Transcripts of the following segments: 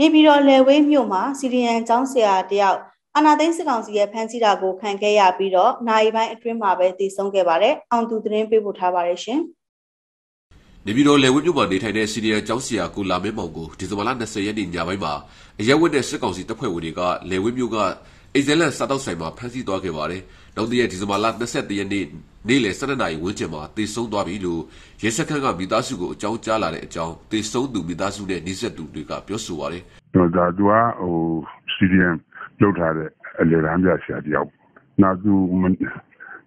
နေပြည်တော်လယ်ဝေးမြို့မှာစီရီယန်ကျောင်းဆရာတယောက်အာနာသိန်းစစ်ကောင်စီရဲ့ဖမ်းဆီးတာကိုခံခဲ့ရပြီးတော့နိုင်ပိုင်းအတွင်းမှာပဲတည်ဆုံခဲ့ပါတယ်။အောင်သူသတင်းပေးပို့ထားပါတယ်ရှင်။နေပြည်တော်လေဝင်းမြို့မှာနေထိုင်တဲ့စီနီယာကျောင်းဆရာကိုလာမင်းမောင်ကိုဒီဇင်ဘာလ20ရက်နေ့ညပိုင်းမှာအရက်ဝတ်တဲ့စစ်ကောင်စီတပ်ဖွဲ့ဝင်တွေကလေဝင်းမြို့က အိဇဲလန်စားတောက်ဆိုင်မှာဖမ်းဆီးသွားခဲ့ပါတယ်။နောက်တရက်ဒီဇင်ဘာလ22ရက်နေ့နေ့လယ်12နာရီဝန်းကျင်မှာတေဆုံးသွားပြီလို့ရဲစခန်းကမိသားစုကိုအကြောင်းကြားလာတဲ့အကြောင်းတေဆုံးသူမိသားစုနဲ့နှိစက်သူတွေကပြောဆိုပါတယ်။တော့ဒါသူကဟိုစီရီယန်လုပ်ထားတဲ့အလေရန်ပြဆရာတယောက်နောက်သူ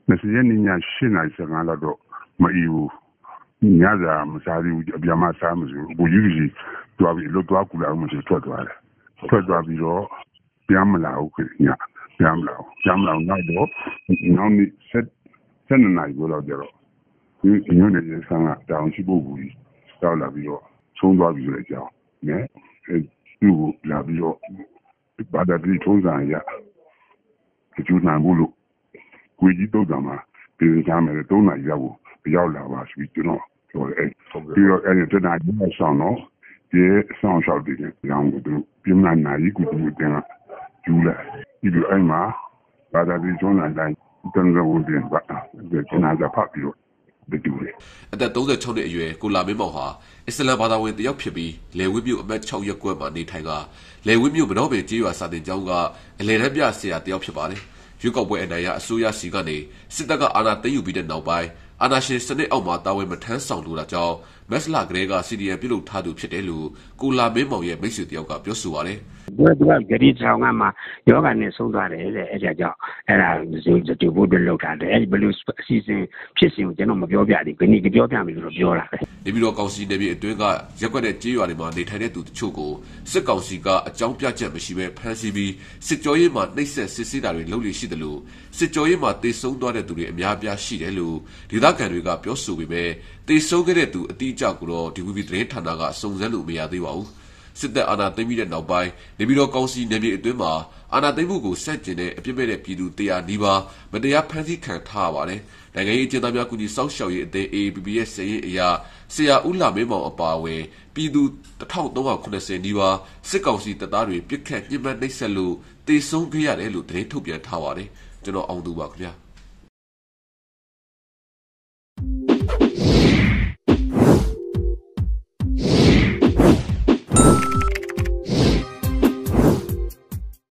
20ရက်နေ့ည8နာရီ15လောက်တော့မအီဘူးညစာမစားဘူးအပြမစားမစို့ဘူကြီးကြီးတွားပြီးလွတ်သွားကူလာမှဆိုထွက်သွားတယ်ထွက်သွားပြီးတော့ ပြန်မလာဘူးခင်ညပြန်မလာဘူးပြန်မလာနောက်တော့နောက်နေ့ဆက်ဆက်နေနိုင်ဘူးတော့ကြတော့ဒီညနေဆန်းကတောင်ရှိဖို့ဘူးတောက်လာပြီးတော့ဆုံးသွားပြီဆိုတဲ့အကြောင်းနဲ့သူ့ကိုလာပြီးတော့ဘာသာတိထုံးစံရအကျိုးနိုင်ဘူးလို့ကိုကြီးတော့တာမှာပြင်စားမယ်တုံးနိုင်ရောက်ရောက်လာပါပြီကျွန်တော်ပြောတယ်ပြီးတော့အဲ့ဒီတနာကြီးဆောင်တော့ဒီဆောင်လျှောက်တည်တယ်။ရောင်းကိုသူပြင်မနာကြီးကိုသူတင်လာ ယူလာဒီလိုအဲ့မှာဘာသာရေးကျွမ်းလာတိုင်းတန်ရုံးတင်ပါဒီကျနာကြဖတ်ပြီးတော့ဒီတူလေအသက်36နှစ်အရွယ်ကိုလာမင်းမောင်ဟာအစ္စလာမ်ဘာသာဝင်တယောက်ဖြစ်ပြီးလေဝိမြို့အမတ်6ရပ်ကွက်မှာနေထိုင်ကလေဝိမြို့မတော်ပင်ကျေးရွာစာတင်ကျောင်းကအလေတန်းပြဆရာတယောက်ဖြစ်ပါတယ်ရွေးကောက်ပွဲအနိုင်ရအစိုးရစီကနေစစ်တပ်ကအာဏာသိမ်းယူပြီးတဲ့နောက်ပိုင်းအာဏာရှင်စနစ်အောက်မှာတာဝန်မထမ်းဆောင်လိုတာကြောင့်မက်စလာကလေးက CDM ပြုလုပ်ထားသူဖြစ်တယ်လို့ကိုလာမင်းမောင်ရဲ့မိတ်ဆွေတယောက်ကပြောဆိုပါတယ်။ သူကသူကဂရီဆောင်ကမှယောဂနဲ့ဆုံးသွားတယ်တဲ့အဲ့ဒါကြောင့်အဲ့ဒါဒီဒီဘုဒ္ဓလောက်တာတဲ့အဲ့ဒီဘလို့အစီအစဉ်ဖြစ်စဉ်ကိုကျွန်တော်မပြောပြသေးဘူး။ဘယ်နည်းပြောပြမယ်လို့ပြောတာပဲ။နေပြီးတော့ကောင်စီနေပြီးအတွင်းကရက်ွက်တဲ့ကြေးရွာတွေမှာနေထိုင်တဲ့သူတချို့ကိုစစ်ကောင်စီကအကြောင်းပြချက်မရှိဘဲဖမ်းဆီးပြီးစစ်ကြောရေးမှာနှိပ်စက်စစ်ဆေးတာတွေလုပ်လို့ရှိတယ်လို့စစ်ကြောရေးမှာတေဆုံးသွားတဲ့သူတွေအများအပြားရှိတယ်လို့ဒေသခံတွေကပြောဆိုပေမဲ့တေဆုံးခဲ့တဲ့သူအတိအကျကိုတော့ DVB သတင်းဌာနကစုံစမ်းလို့မရသေးပါဘူး စစ်တပ်အာဏာသိမ်းပြီးတဲ့နောက်ပိုင်းနေပြည်တော်ကောင်စီနယ်မြေအတွင်းမှာအာဏာသိမ်းမှုကိုစန့်ကျင်တဲ့အပြစ်မဲ့တဲ့ပြည်သူတရားနီးပါးမတရားဖမ်းဆီးခံထားရပါတယ်။နိုင်ငံရေးအကျဉ်းသားများကူညီစောင့်ရှောက်ရေးအသင်း AAPP ရဲ့စည်ရေးအရာဆရာဦးလာမင်းမောင်အပါအဝင်ပြည်သူ1380နီးပါးစစ်ကောင်စီတပ်သားတွေပြစ်ခတ်ညှဉ်းပန်းနှိပ်စက်လို့တေဆုံးခဲ့ရတယ်လို့သတင်းထုတ်ပြန်ထားပါတယ်။ကျွန်တော်အောင်သူပါခင်ဗျာ။